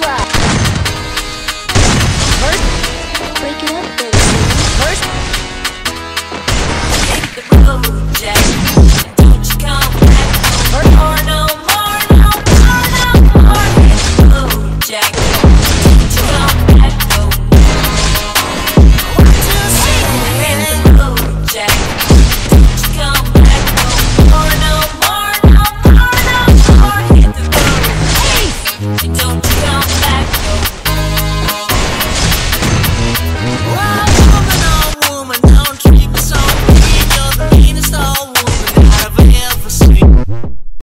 fly.